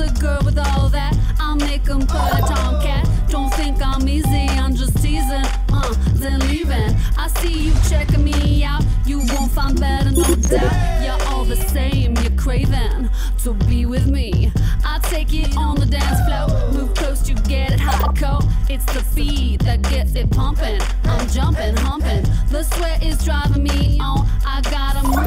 A girl with all that. I make 'em put a tomcat. Don't think I'm easy, I'm just teasing. Uh, then leaving. I see you checking me out. You won't find better, no doubt. You're all the same, you're craving to be with me. Take it on the dance floor. Move close, you get it hot cold. It's the feed that gets it pumping. I'm jumping, humping. The sweat is driving me on. I gotta move.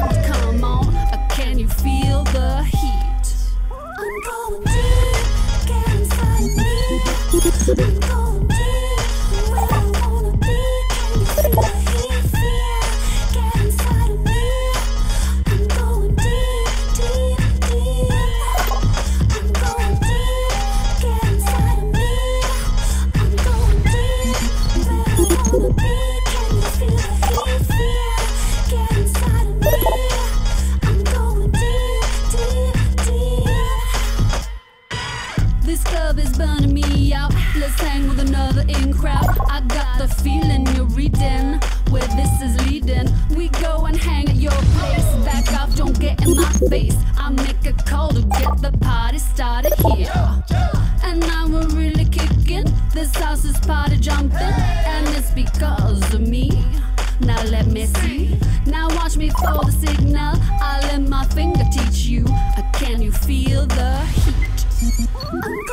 Hang with another in crowd. I got the feeling you're reading where this is leading. We go and hang at your place. Back off, don't get in my face. I make a call to get the party started here. And now we're really kicking. This house is party jumping. And it's because of me. Now let me see. Now watch me for the signal. I'll let my finger teach you. Can you feel the heat?